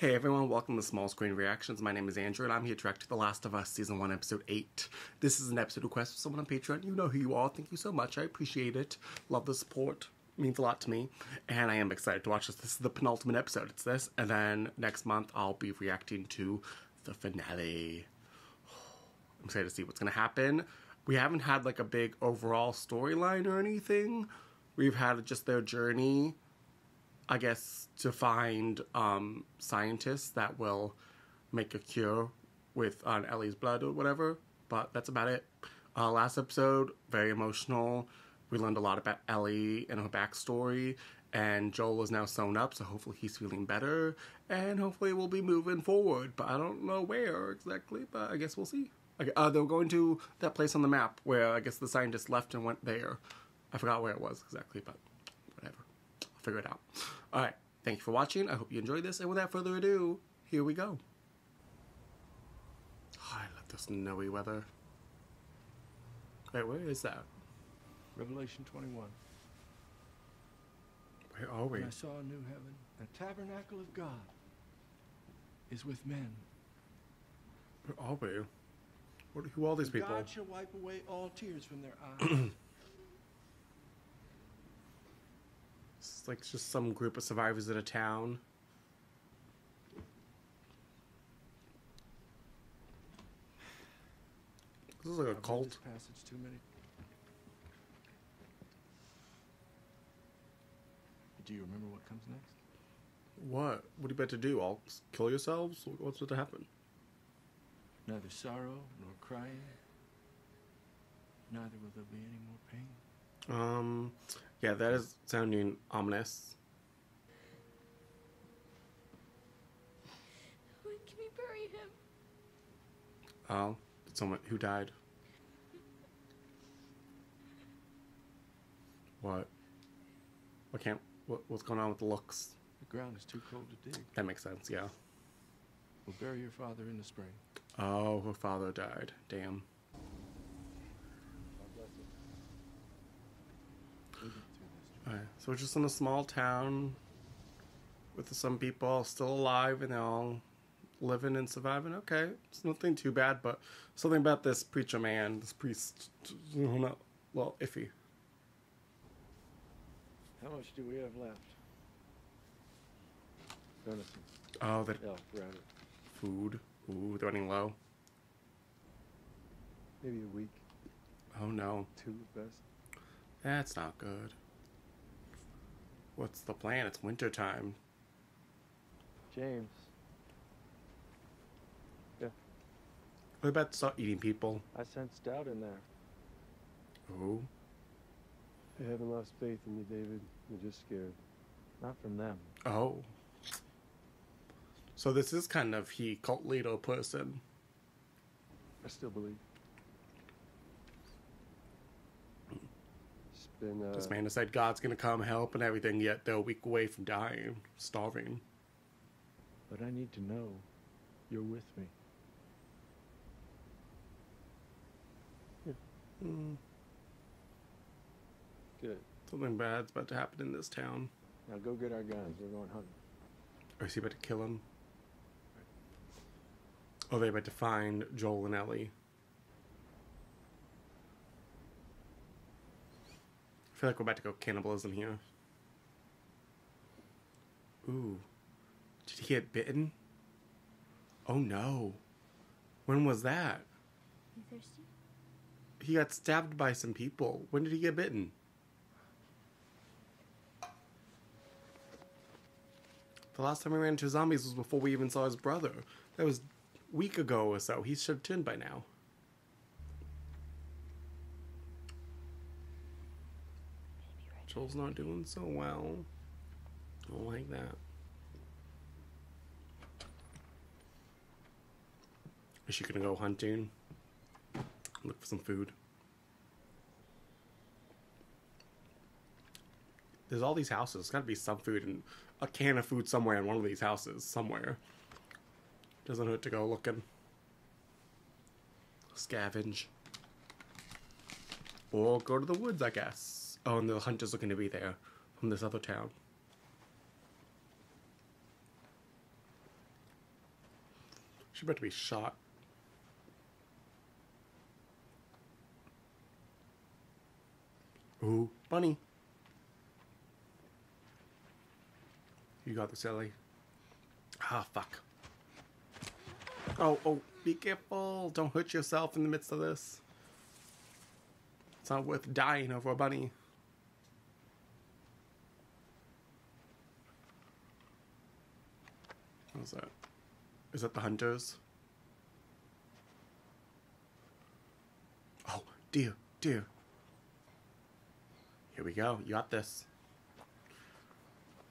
Hey everyone, welcome to Small Screen Reactions. My name is Andrew and I'm here to react to The Last of Us Season 1, Episode 8. This is an episode request from someone on Patreon. You know who you are. Thank you so much. I appreciate it. Love the support. It means a lot to me. And I am excited to watch this. This is the penultimate episode. It's this. And then next month I'll be reacting to the finale. I'm excited to see what's going to happen. We haven't had like a big overall storyline or anything. We've had just their journey I guess, to find um, scientists that will make a cure with on Ellie's blood or whatever. But that's about it. Uh, last episode, very emotional. We learned a lot about Ellie and her backstory. And Joel is now sewn up, so hopefully he's feeling better. And hopefully we'll be moving forward. But I don't know where exactly, but I guess we'll see. Uh, they're going to that place on the map where I guess the scientists left and went there. I forgot where it was exactly, but figure it out. Alright, thank you for watching. I hope you enjoyed this. And without further ado, here we go. Oh, I love the snowy weather. Wait, where is that? Revelation 21. Where are we? And I saw a new heaven. The tabernacle of God is with men. Where are we? What, who are these And people? God shall wipe away all tears from their eyes. Like just some group of survivors in a town. This is like a I've cult. Passage too many. Do you remember what comes next? What? What are you about to do? All kill yourselves? What's about to happen? Neither sorrow nor crying. Neither will there be any more pain. Um, yeah, that is sounding ominous. When can we bury him? Oh, someone who died. What? What can't? What, what's going on with the looks? The ground is too cold to dig. That makes sense. Yeah. We'll bury your father in the spring. Oh, her father died. Damn. We'll get through this. Alright, so we're just in a small town with some people still alive and they're all living and surviving. Okay, it's nothing too bad, but something about this preacher man, this priest, not well iffy. How much do we have left? Venison, Oh, that elk, food. Ooh, they're running low. Maybe a week, Oh no, two at best. that's not good. What's the plan? It's winter time. James, We're about to start eating people. I sensed doubt in there. Ooh. I haven't lost faith in you, David. You're just scared. Not from them. Oh. So this is kind of he cult leader person. I still believe. Been uh, This man has said God's gonna come help and everything, yet they're a week away from dying, starving. But I need to know you're with me. Hmm. good. Something bad's about to happen in this town. Now go get our guns. We're going hunting. Or is he about to kill him? Or are they about to find Joel and Ellie? I feel like we're about to go cannibalism here. Ooh. Did he get bitten? Oh no. When was that? You thirsty? He got stabbed by some people. When did he get bitten? The last time we ran into zombies was before we even saw his brother. That was a week ago or so. He should have turned by now. Joel's not doing so well. I don't like that. Is she gonna go hunting? Look for some food. There's all these houses. There's gotta be some food and a can of food somewhere in one of these houses. Somewhere. Doesn't hurt to go looking. Scavenge. Or go to the woods, I guess. Oh, and the hunters are going to be there from this other town. She's about to be shot. Ooh, bunny. You got this, Ellie. Ah, fuck. Oh, oh, be careful. Don't hurt yourself in the midst of this. It's not worth dying over a bunny. What's that? Is that the hunters? Oh, dear, dear. Here we go. You got this.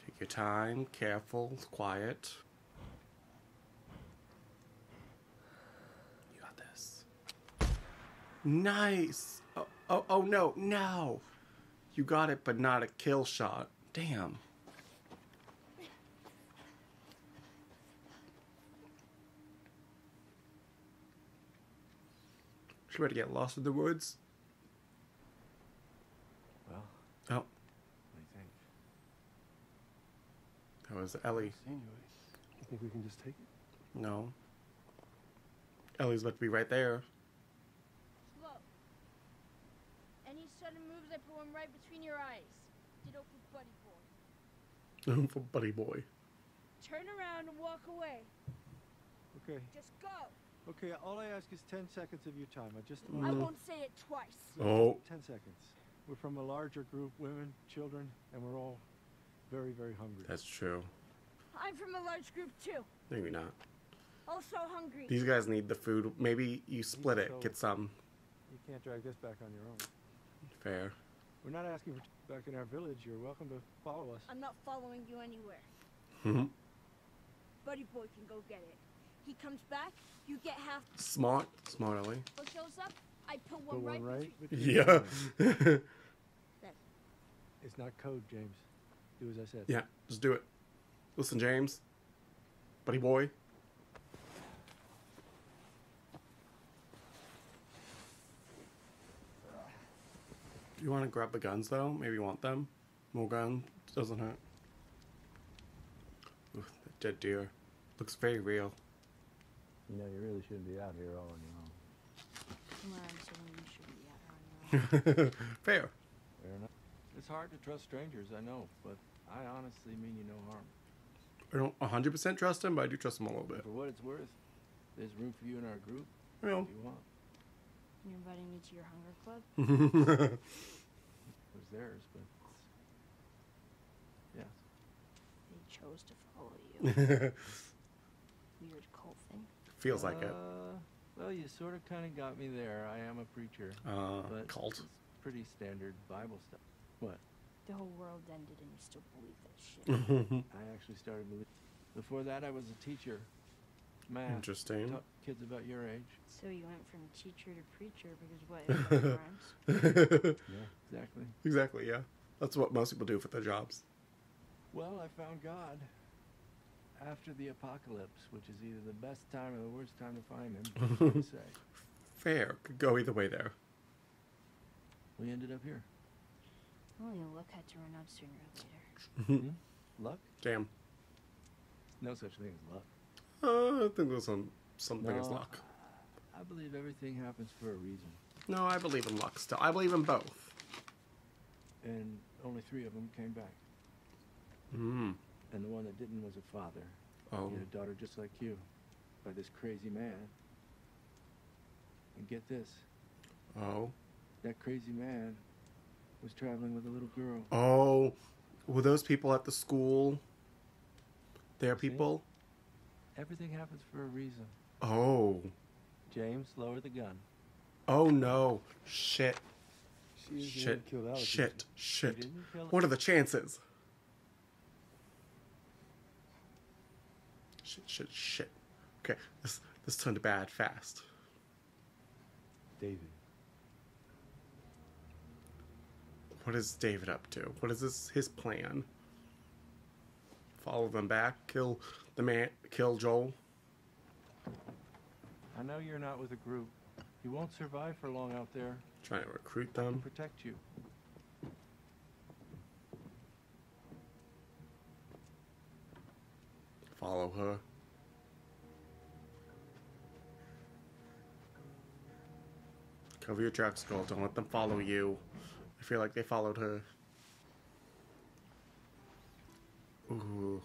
Take your time, careful, quiet. You got this. Nice. Oh, oh, oh no, no. You got it, but not a kill shot. Damn. She better get lost in the woods. Well, Oh, what do you think? that was Ellie. Anyway, you think we can just take it? No. Ellie's about to be right there. Slow. Any sudden moves, I put one right between your eyes. Ditto for Buddy Boy. For Buddy Boy. Turn around and walk away. Okay. Just go. Okay, all I ask is 10 seconds of your time. I just I Mm. won't say it twice. Oh. 10 seconds. We're from a larger group, women, children, and we're all very, very hungry. That's true. I'm from a large group too. Maybe not. Also hungry. These guys need the food. Maybe you split it. So- Get some. You can't drag this back on your own. Fair. We're not asking for back in our village. You're welcome to follow us. I'm not following you anywhere. Mhm. Buddy Boy can go get it. He comes back, you get half. Smart. Smart, Ellie. What shows up, I put one Put right. one right. between- between Yeah. It's not code, James. Do as I said. yeah. Just do it. Listen, James. Buddy Boy. Do You want to grab the guns though? Maybe you want them. More gun doesn't hurt. Ooh, that dead deer looks very real. You know, you really shouldn't be out here all on your own. Well, I'm you should be out on your own. Fair. Fair enough. It's hard to trust strangers, I know, but I honestly mean you no harm. I don't 100% trust him, but I do trust him a little bit. For what it's worth, there's room for you in our group You know. if you want. You're inviting me to your hunger club? It was theirs, but yes. They chose to follow you. Weird cult. Feels like it. Uh, Well, you sort of kind of got me there. I am a preacher, Uh, but cult. it's pretty standard Bible stuff. What? The whole world ended and you still believe that shit. I actually started believing. Before that, I was a teacher. Math. Interesting. Taught kids about your age. so you went from teacher to preacher because what? everybody rhymes? Exactly. exactly, yeah. That's what most people do for their jobs. Well, I found God after the apocalypse, which is either the best time or the worst time to find him. what do you say? Fair. Could go either way there. We ended up here. Only luck had to run out sooner or later. Hmm? Luck? Damn. No such thing as luck. Uh, I think there's some something as luck. I believe everything happens for a reason, No, I believe in luck still. I believe in both. and only three of them came back. Mm. And the one that didn't was a father. Oh. He had a daughter just like you, by this crazy man. And get this, Oh. that crazy man was traveling with a little girl. Oh. Were those people at the school? Their See? people? Everything happens for a reason. Oh. James, lower the gun. Oh no. Shit. She is the one Shit. Shit. Shit. You didn't kill What are the chances? Shit, shit, shit. Okay, this this turned bad fast. David. What is David up to? What is this his plan? Follow them back, kill the man, kill Joel. I know you're not with a group. You won't survive for long out there. Trying to recruit them. protect you. follow her. Cover your tracks, girl. Don't let them follow you. I feel like they followed her. Ooh.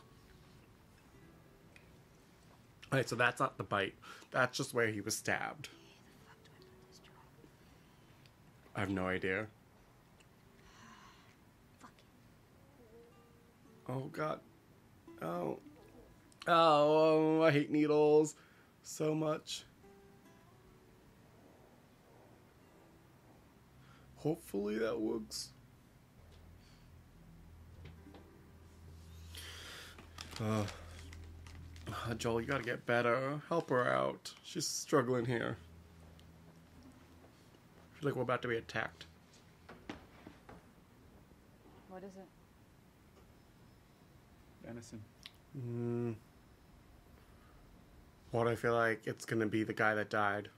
Alright, so that's not the bite. That's just where he was stabbed. I have no idea. Oh god. Oh. Oh, I hate needles so much. Hopefully that works. Uh, uh, Joel, you gotta get better. Help her out. She's struggling here. I feel like we're about to be attacked. What is it? Venison. Mm. What I feel like it's gonna be the guy that died.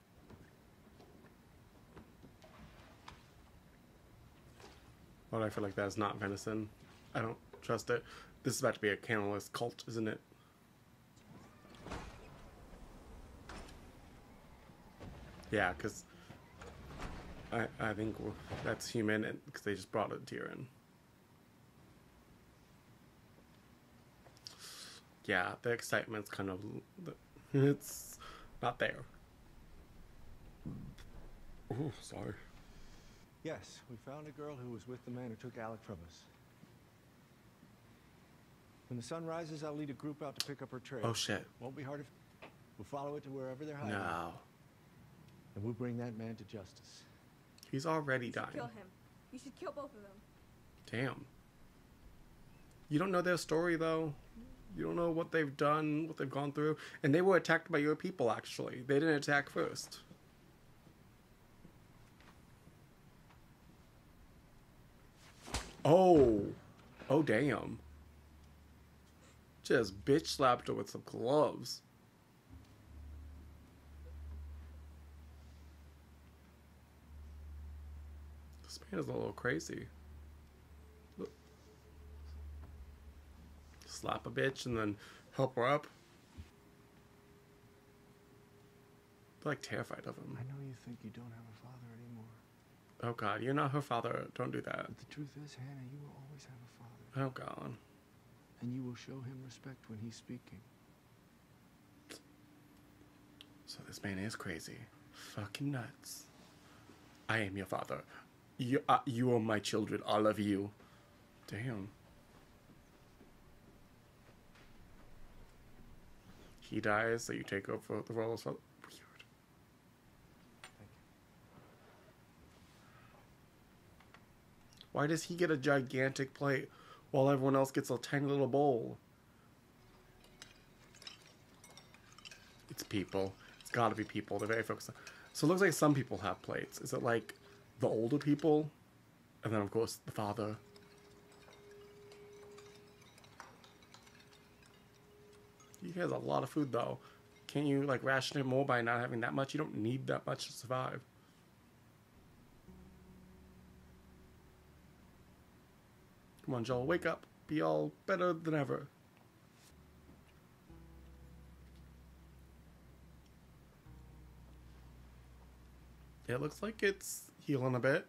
What I feel like that is not venison. I don't trust it. This is about to be a cannibalistic cult, isn't it? Yeah, because I I think that's human because they just brought a deer in. Yeah, the excitement's kind of it's not there. Oh, sorry. Yes, we found a girl who was with the man who took Alec from us. When the sun rises, I'll lead a group out to pick up her trail. Oh shit. Won't be hard if we'll follow it to wherever they're hiding. No. And we'll bring that man to justice. He's already You should dying. kill him. You should kill both of them. Damn. You don't know their story though. You don't know what they've done, what they've gone through. And they were attacked by your people actually. They didn't attack first. Oh. Oh damn. Just bitch slapped her with some gloves. This man is a little crazy. Slap a bitch and then help her up. They're like terrified of him. I know you think you don't have a father anymore. Oh god, you're not her father. Don't do that. But the truth is, Hannah, you will always have a father. Oh god. And you will show him respect when he's speaking. So this man is crazy. Fucking nuts. I am your father. You, uh, you are my children, all of you. Damn. He dies, so you take over the role as father. Weird. Why does he get a gigantic plate while everyone else gets a tiny little bowl? It's people. It's gotta be people. They're very focused on. So it looks like some people have plates. Is it like the older people? And then, of course, the father. He has a lot of food, though. Can't you, like, ration it more by not having that much? You don't need that much to survive. Come on, Joel, wake up. Be all better than ever. It looks like it's healing a bit.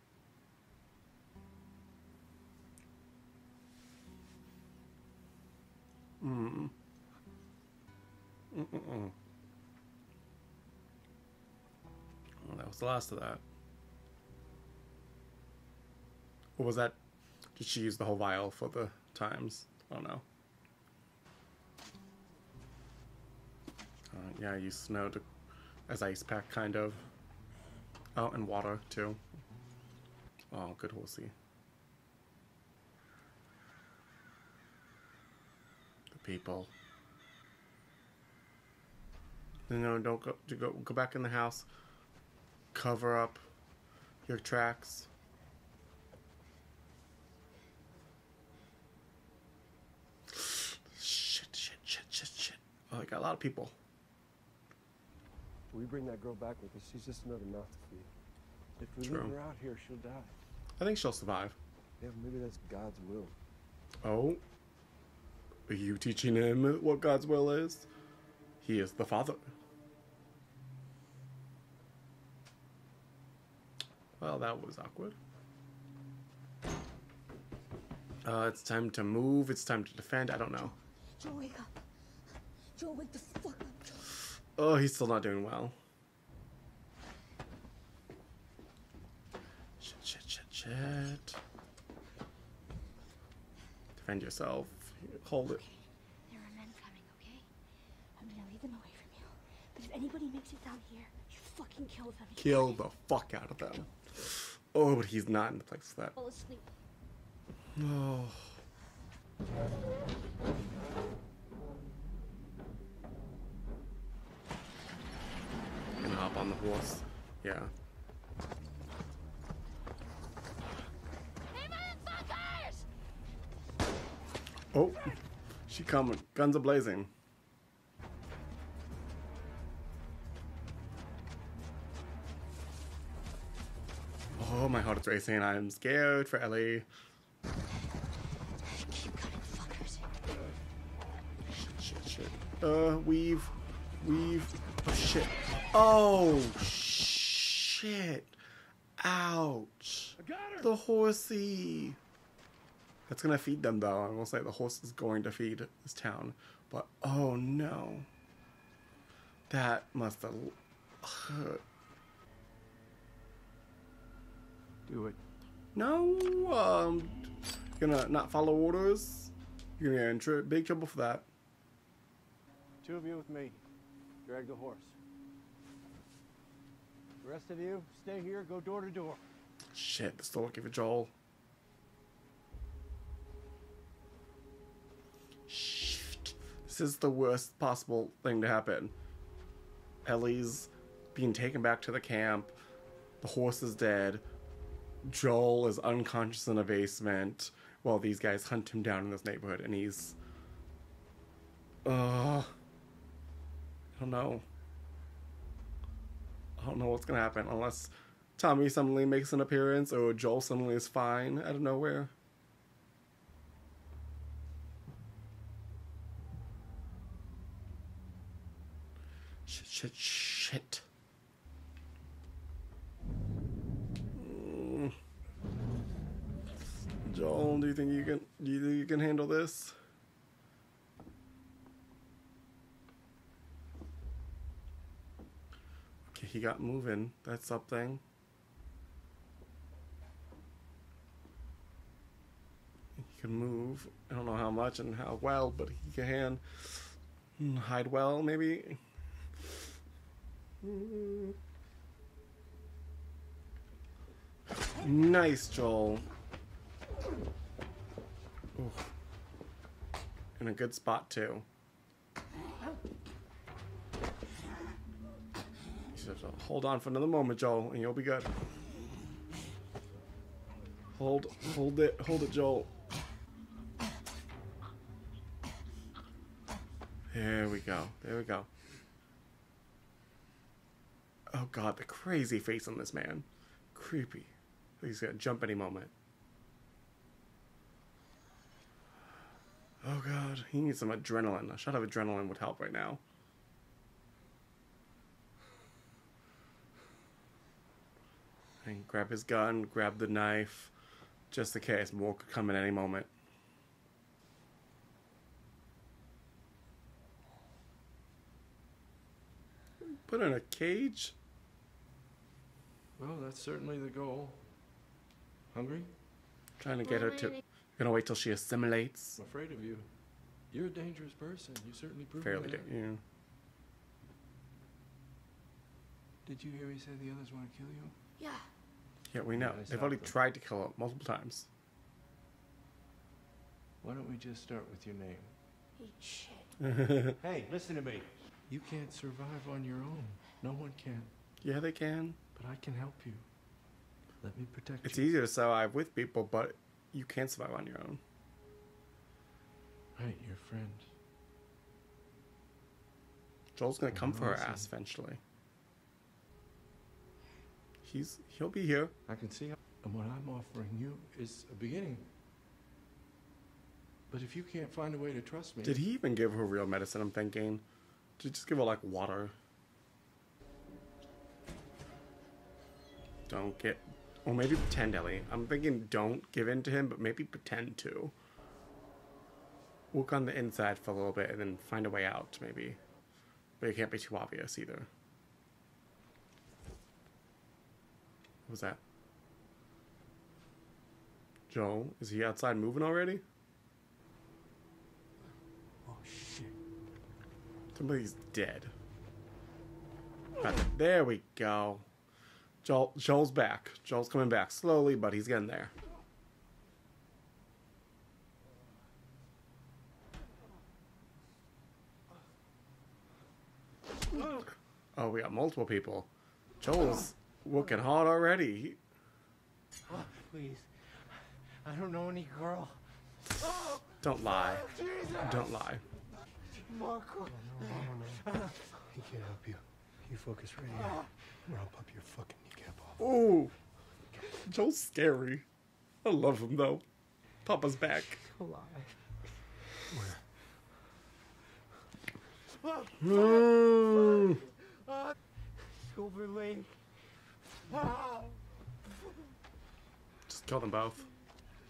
Hmm. Mm-mm-mm. That was the last of that. Or was that? Did she use the whole vial for the times? I don't know. Uh, yeah, I use snow to, as ice pack, kind of. Oh, and water too. Oh, good horsey. The people. No, no, don't go. to Go, go back in the house. Cover up your tracks. Shit, shit, shit, shit, shit. Oh, I got a lot of people. We bring that girl back with us. She's just another mouth to feed. If we True. leave her out here, she'll die. I think she'll survive. Yeah, maybe that's God's will. Oh. Are you teaching him what God's will is? He is the Father. Well, that was awkward. Uh, it's time to move. It's time to defend. I don't know. Joe, wake up. Joe, wake the fuck up, Joe. Oh, he's still not doing well. Shit, shit, shit, shit. Defend yourself. Hold it. There are men coming, okay? I'm gonna lead them away from you. But if anybody makes it down here, you fucking kill them. you Kill the fuck out of them. Oh, but he's not in the place for that. Fall asleep. Oh. Gonna hop on the horse. Yeah. Hey, motherfuckers! Oh, she coming. Guns are blazing. Oh, my heart racing. I'm scared for Ellie. Keep. Uh, weave. Weave. Oh, shit. Oh, shit. Ouch. The horsey. That's gonna feed them, though. I will say the horse is going to feed this town. But, oh no. That must have hurt. Do it. No, um, gonna not follow orders. You're gonna get in tr- big trouble for that. Two of you with me. Drag the horse. The rest of you, stay here, go door to door. Shit, they're still looking for Joel. Shit. This is the worst possible thing to happen. Ellie's being taken back to the camp. The horse is dead. Joel is unconscious in a basement while these guys hunt him down in this neighborhood, and he's. Uh, I don't know. I don't know what's gonna happen unless Tommy suddenly makes an appearance or Joel suddenly is fine out of nowhere. Shit, shit, shit. Mm. Do you think you can do you think you can handle this? Okay, he got moving. That's something. He can move. I don't know how much and how well, but he can Hmm, hide well, maybe. Nice, Joel. Ooh. In a good spot, too. Hold on for another moment, Joel, and you'll be good. Hold, hold it, hold it, Joel. There we go. There we go. Oh god, the crazy face on this man. Creepy. He's gonna jump any moment. Oh god, he needs some adrenaline. A shot of adrenaline would help right now. And grab his gun, grab the knife, just in case more could come at any moment. Put in a cage? Well, that's certainly the goal. Hungry? Trying to get her to. Gonna wait till she assimilates. I'm afraid of you. You're a dangerous person. You certainly proved it. Fairly, that. da- yeah. Did you hear he said the others want to kill you? Yeah. Yeah, we know. Yeah, They've already them. tried to kill her multiple times. Why don't we just start with your name? Eat shit. Hey, listen to me. You can't survive on your own. No one can. yeah, they can. But I can help you. Let me protect It's you. easier to survive with people, but you can't survive on your own. Right, your friend. Joel's gonna come for her ass eventually. He's he'll be here. I can see. And what I'm offering you is a beginning. But if you can't find a way to trust me, Did he even give her real medicine? I'm thinking. Did he just give her like water? Don't get Or maybe pretend, Ellie. I'm thinking don't give in to him, but maybe pretend to. Work on the inside for a little bit and then find a way out, maybe. But it can't be too obvious either. What was that? Joe, is he outside moving already? Oh shit. Somebody's dead. Right, there we go. Joel, Joel's back. Joel's coming back slowly, but he's getting there. Oh, we got multiple people. Joel's working hard already. Oh, please. I don't know any girl. Don't lie. Don't lie. Marco. Oh, he can't help you. You focus right here, or I'll pop your fucking kneecap off. Ooh. Joel's scary. I love him though. Papa's back. Alive. Mm. Silver Lake. Just kill them both.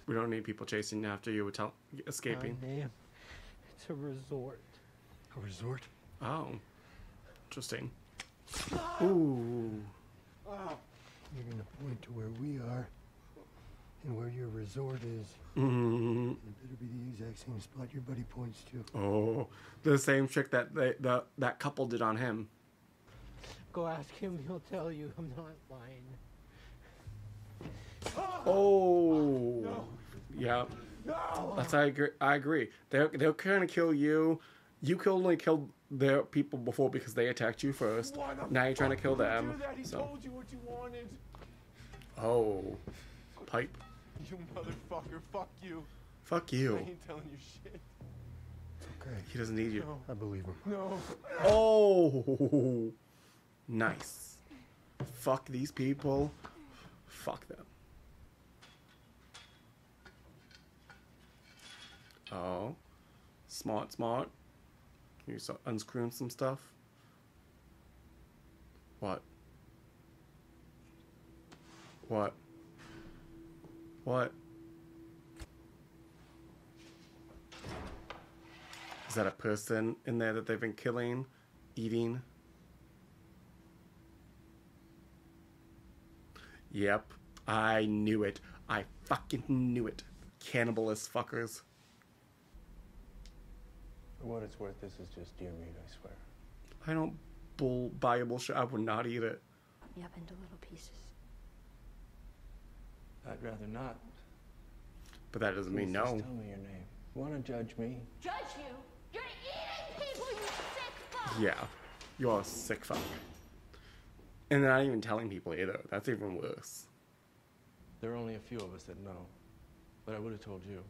We don't need people chasing after you without escaping. My name. It's a resort. A resort? Oh. Interesting. Ooh. You're gonna point to where we are and where your resort is. Mm. It better be the exact same spot your buddy points to. Oh. The same trick that they, the, that couple did on him. Go ask him. He'll tell you. I'm not lying. Oh. Yeah. That's I agree. I agree. They're they're kind of kill you. You killed only killed their people before because they attacked you first. Now you're trying to kill them. So. you what you wanted. Oh. Pipe. You motherfucker, fuck you. Fuck I you. ain't telling you shit. Okay, He doesn't need you. No, I believe him. no. Oh. Nice. Fuck these people. Fuck them. Oh. Smart, smart. You so unscrewing some stuff? What? What? What? Is that a person in there that they've been killing, eating? Yep, I knew it. I fucking knew it. Cannibalist fuckers. For what it's worth, this is just deer meat, I swear. I don't bull buy a bullshit. I would not eat it. Cut me up into little pieces. I'd rather not. But that doesn't mean Please no. Just tell me your name. You want to judge me? Judge you? You're eating people, you sick fuck! Yeah, you're a sick fuck. And they're not even telling people either. That's even worse. There are only a few of us that know. But I would have told you.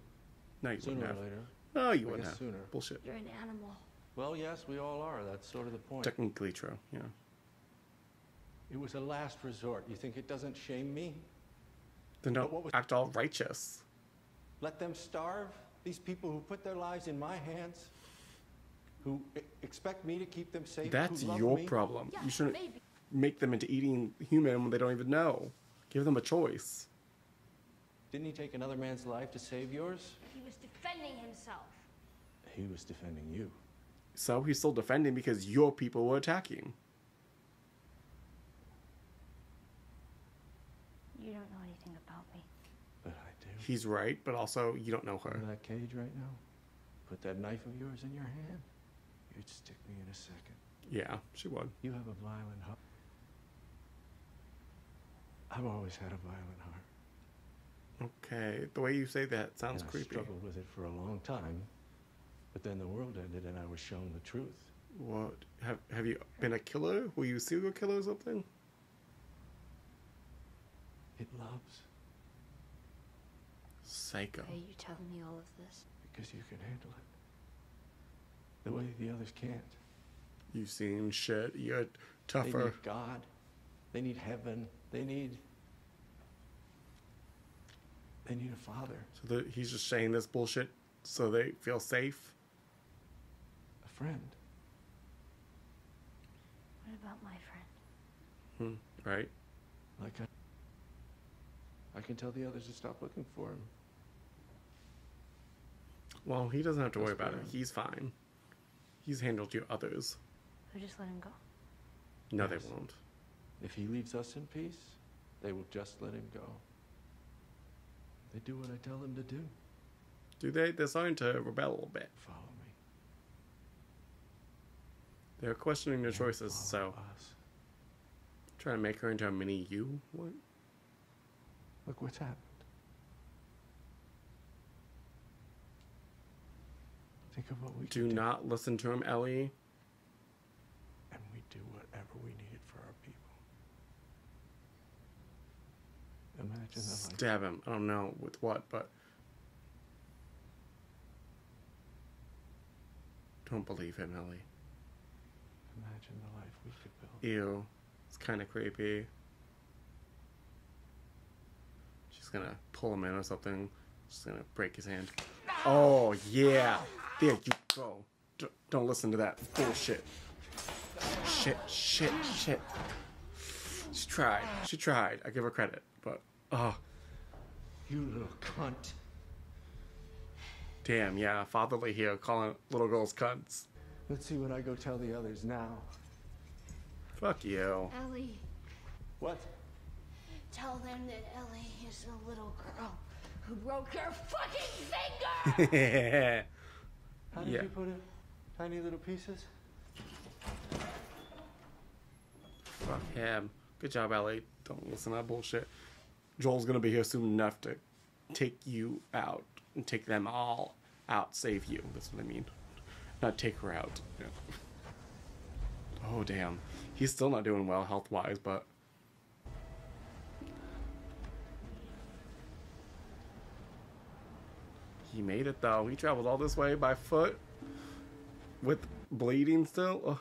No, you Sooner wouldn't or later. No, you I wouldn't guess have. sooner. Bullshit. You're an animal. Well, yes, we all are. That's sort of the point. Technically true. Yeah. It was a last resort. You think it doesn't shame me? Then But don't what was- act all righteous. Let them starve? These people who put their lives in my hands? Who expect me to keep them safe? That's who love your me? problem. Yeah, you shouldn't maybe. make them into eating human when they don't even know. Give them a choice. Didn't he take another man's life to save yours? He was defending himself. He was defending you. So he's still defending because your people were attacking. You don't know anything about me. But I do. He's right, but also you don't know her. In that cage right now? Put that knife of yours in your hand. You'd stick me in a second. Yeah, she would. You have a violent heart. I've always had a violent heart. Okay, the way you say that sounds and I creepy. struggled with it for a long time. But then the world ended and I was shown the truth. What have have you been a killer? Were you a serial killer or something? It loves Psycho. Why are you telling me all of this? because you can handle it. The way the others can't. You've seen shit. You're tougher. They need God. They need heaven. They need. They need a father, So the, he's just saying this bullshit so they feel safe. a friend. What about my friend? Hmm, right? Like I. I can tell the others to stop looking for him. Well, he doesn't have to worry That's about it. He's fine. He's handled you others. So just let him go. No, they won't. If he leaves us in peace, they will just let him go. They do what I tell them to do. Do they? They're starting to rebel a little bit. Follow me. They're questioning their choices, so us. trying to make her into a mini you. What? Look what's happened. Think of what we Do can not listen to him, Ellie. and we do whatever we needed for our people. Imagine. Stab him. I don't know with what, but don't believe him, Ellie. Imagine the life we could build. Ew. It's kind of creepy. She's gonna pull him in or something. She's gonna break his hand. Oh, yeah. There you go. D- don't listen to that bullshit. Shit, shit, shit. She tried. She tried. I give her credit. But, oh, You little cunt. damn, yeah. Fatherly here calling little girls cunts. Let's see what I go tell the others now. Fuck you. Ellie, What? tell them that Ellie is the little girl who broke your fucking finger! How did Yeah. you put it? Tiny little pieces? Fuck him. Good job, Ellie. Don't listen to that bullshit. Joel's gonna be here soon enough to take you out and take them all out, save you. That's what I mean. Not take her out. Yeah. Oh damn. He's still not doing well health wise, but he made it though. He traveled all this way by foot with bleeding still. Ugh.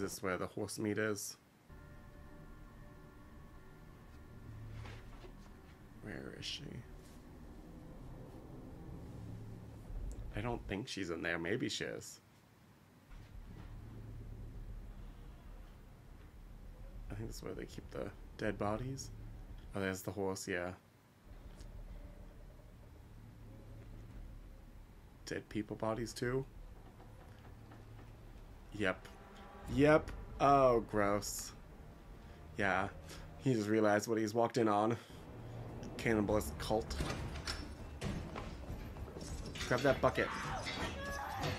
Is this where the horse meat is? Where is she? I don't think she's in there. Maybe she is. I think that's where they keep the dead bodies. Oh, there's the horse, yeah. Dead people bodies, too? Yep. Yep. Oh, gross. Yeah. He just realized what he's walked in on. Cannibalist cult. Grab that bucket.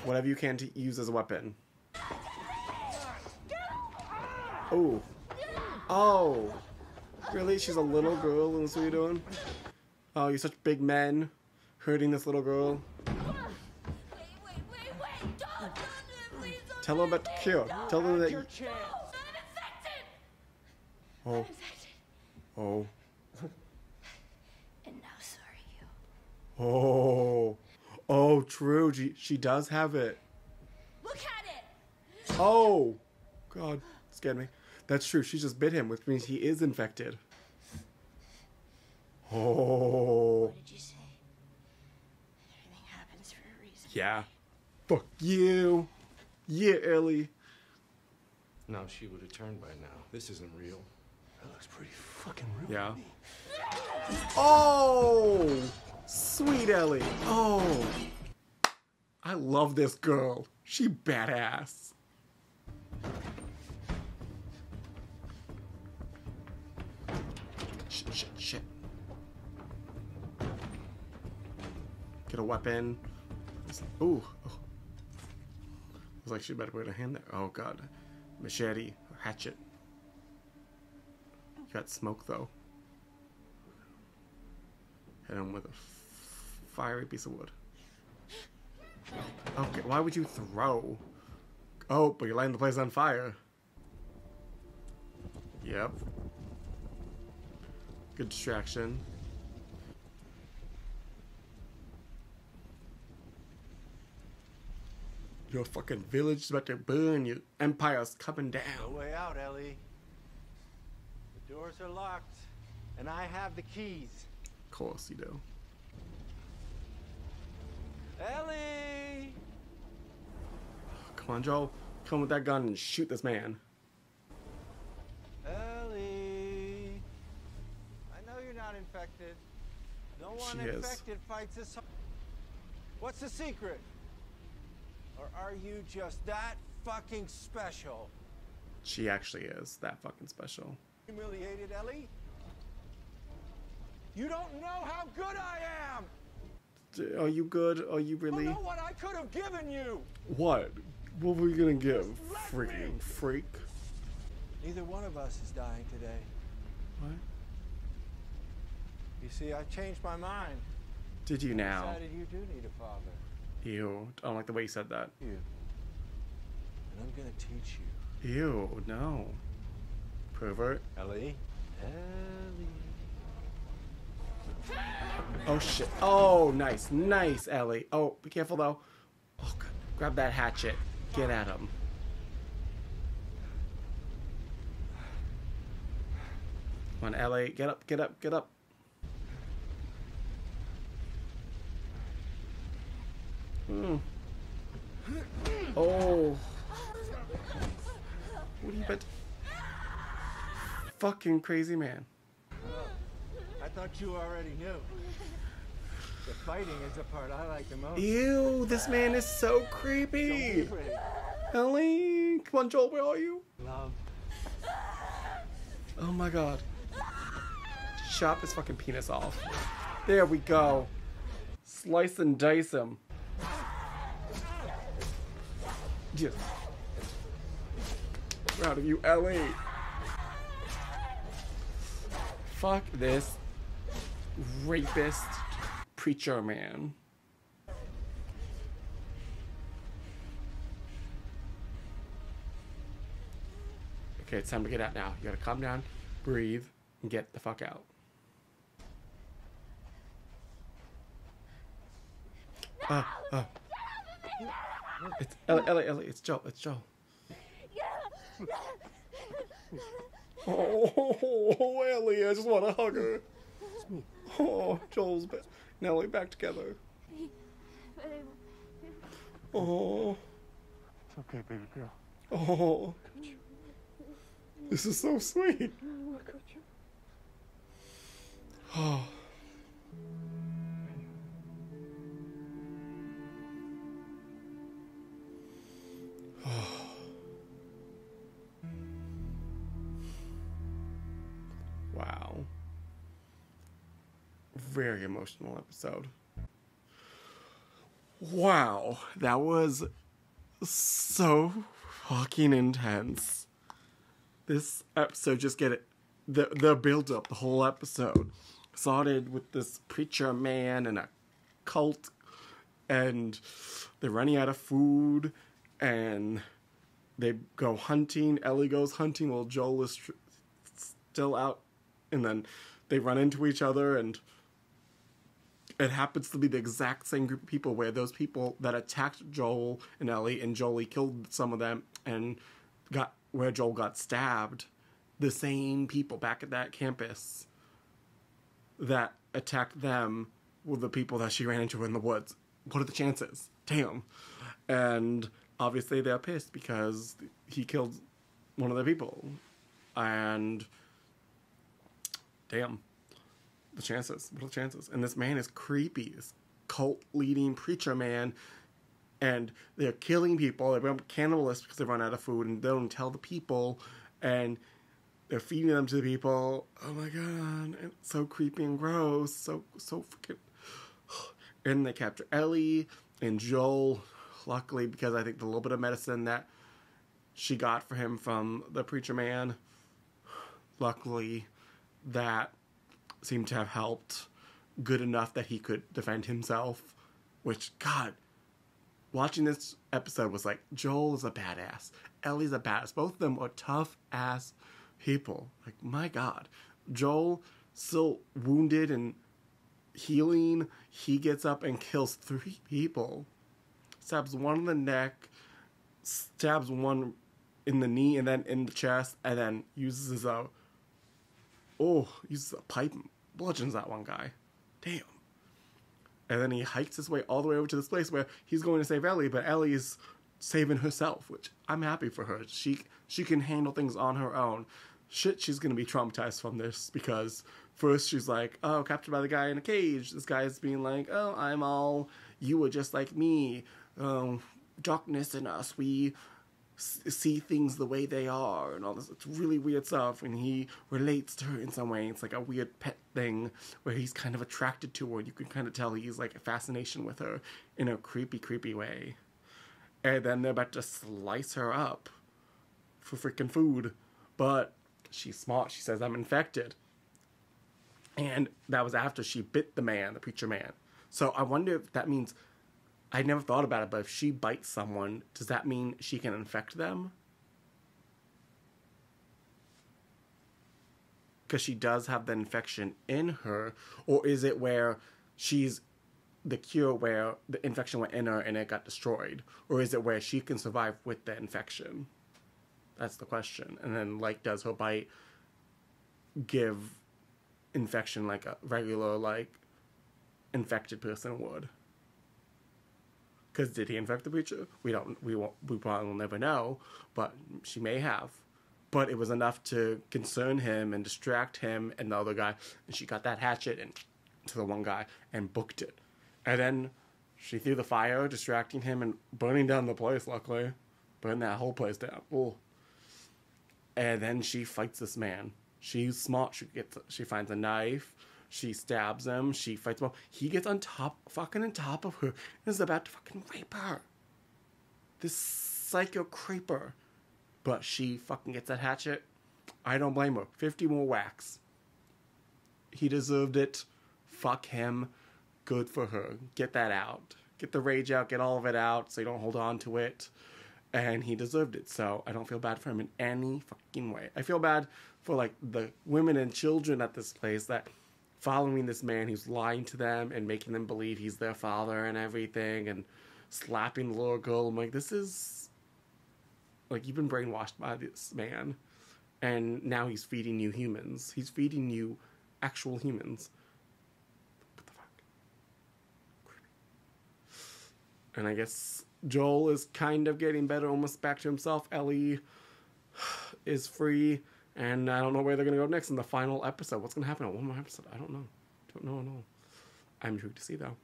Whatever you can to use as a weapon. Oh. Oh. Really? She's a little girl and that's what you're doing? Oh, you're such big men hurting this little girl. Tell do about the cure. Tell her that you. No! Oh. Infected. Oh. And now so are you. Oh. Oh, true. She, she does have it. Look at it! Oh. God. Scared me. That's true. She just bit him, which means he is infected. Oh. What did you say? Everything happens for a reason. Yeah. Fuck you. Yeah, Ellie. No, she would have turned by now. This isn't real. That looks pretty fucking real. Yeah. Oh. Sweet Ellie. Oh. I love this girl. She badass. Shit, shit, shit. Get a weapon. Ooh. Oh. Was like, she better put a hand there. Oh, God. Machete. Hatchet. You got smoke, though. Hit him with a fiery piece of wood. Okay, why would you throw? Oh, but you're lighting the place on fire. Yep. Good distraction. Your fucking village is about to burn. Your empire's coming down. No way out, Ellie. The doors are locked, and I have the keys. Of course you do. Ellie! Come on, Joel. Come with that gun and shoot this man. Ellie, I know you're not infected. No one She is. infected fights this. hard. What's the secret? Or are you just that fucking special? She actually is that fucking special. Humiliated, Ellie? You don't know how good I am. D- Are you good? Are you really? You know what I could have given you. What? What were you gonna give? Just let me. Freaking freak. Neither one of us is dying today. What? You see, I've changed my mind. Did you now? Decided you do need a father. Ew. I don't like the way you said that. You. And I'm gonna teach you. Ew. No. Pervert. Ellie. Ellie. Oh shit. Oh, nice, nice, Ellie. Oh, be careful though. Oh, God. grab that hatchet. Get at him. Come on, Ellie. Get up, get up, get up. Hmm. Oh. What are you bet? Fucking crazy man. I thought you already knew. The fighting is the part I like the most. Ew, this man is so creepy. Ellie, come on, Joel, where are you? Love. Oh my god. Chop his fucking penis off. There we go. Slice and dice him. Just. Proud of you, Ellie. Fuck this rapist preacher man. Okay, it's time to get out now. You gotta calm down, breathe, and get the fuck out. Ah, ah. It's Ellie, Ellie, Ellie, it's Joe, it's Joe. Oh, Ellie, I just want to hug her. Oh, Joel's back. Nellie back together. Oh, It's okay, baby girl. oh. This is so sweet. Oh. oh. Very emotional episode. Wow, that was so fucking intense. This episode just get it the the build up, the whole episode started with this preacher man and a cult and they're running out of food and they go hunting. Ellie goes hunting while Joel is tr- still out and then they run into each other and it happens to be the exact same group of people where those people that attacked Joel and Ellie and Jolie killed some of them and got where Joel got stabbed the same people back at that campus that attacked them were the people that she ran into in the woods. What are the chances? Damn. And obviously they're pissed because he killed one of their people. And damn. The chances. What are the chances? And this man is creepy. This cult leading preacher man. And they're killing people. They become cannibalists because they run out of food and they don't tell the people. And they're feeding them to the people. Oh my god. It's so creepy and gross. So so freaking and they capture Ellie and Joel. Luckily, because I think the little bit of medicine that she got for him from the preacher man, luckily, that seemed to have helped good enough that he could defend himself. Which, God, watching this episode was like, Joel is a badass. Ellie's a badass. Both of them are tough ass people. Like, my God. Joel, still wounded and healing, he gets up and kills three people. Stabs one in the neck, stabs one in the knee and then in the chest, and then uses a oh, uses a pipe and bludgeons that one guy. Damn. And then he hikes his way all the way over to this place where he's going to save Ellie, but Ellie's saving herself, which I'm happy for her. She she can handle things on her own. Shit, she's gonna be traumatized from this because first she's like, oh, captured by the guy in a cage. This guy's being like, oh, I'm all you were just like me. Um, darkness in us, we see things the way they are and all this. It's really weird stuff and he relates to her in some way. It's like a weird pet thing where he's kind of attracted to her and you can kind of tell he's like a fascination with her in a creepy creepy way. And then they're about to slice her up for freaking food but she's smart. She says i'm infected. And that was after she bit the man the preacher man. So i wonder if that means I never thought about it, but if she bites someone, does that mean she can infect them? Because she does have the infection in her, or is it where she's the cure where the infection went in her and it got destroyed, or is it where she can survive with the infection? That's the question. And then, like, does her bite give infection like a regular, like, infected person would? Because did he infect the preacher? We don't. We won't. We probably will never know. But she may have. But it was enough to concern him and distract him and the other guy. And she got that hatchet and to the one guy and booked it. And then she threw the fire, distracting him and burning down the place. Luckily, burned that whole place down. Ooh. And then she fights this man. She's smart. She gets. She finds a knife. She stabs him. She fights him. He gets on top, fucking on top of her, and is about to fucking rape her. This psycho creeper. But she fucking gets that hatchet. I don't blame her. 50 more whacks. He deserved it. Fuck him. Good for her. Get that out. Get the rage out. Get all of it out so you don't hold on to it. And he deserved it. So I don't feel bad for him in any fucking way. I feel bad for like the women and children at this place that following this man who's lying to them and making them believe he's their father and everything and slapping the little girl. I'm like, this is like you've been brainwashed by this man and now he's feeding you humans. He's feeding you actual humans. What the fuck? And I guess Joel is kind of getting better, almost back to himself. Ellie is free, and I don't know where they're gonna go next in the final episode. What's gonna happen in one more episode? I don't know. Don't know at all. I'm intrigued to see though.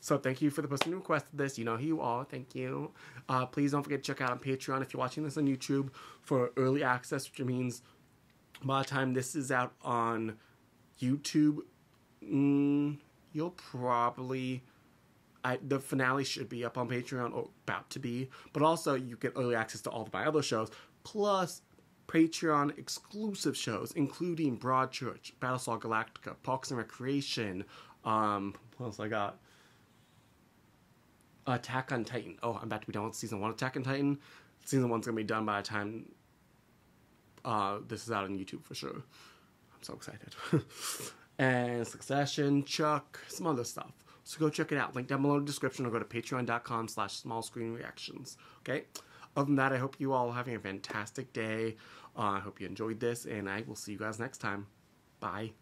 So thank you for the person who requested this. You know who you are. Thank you. Uh, please don't forget to check out on Patreon if you're watching this on YouTube for early access, which means by the time this is out on YouTube, mm, you'll probably I, the finale should be up on Patreon or about to be, but also you get early access to all of my other shows, plus Patreon exclusive shows, including Broadchurch, Battlestar Galactica, Parks and Recreation. Um, what else I got? Attack on Titan. Oh, I'm about to be done with season one. Attack on Titan. Season one's gonna be done by the time uh, this is out on YouTube for sure. I'm so excited. and Succession, Chuck, some other stuff. So go check it out. Link down below in the description or go to patreon.com slash small screen reactions. Okay? Other than that, I hope you all are having a fantastic day. Uh, I hope you enjoyed this, and I will see you guys next time. Bye.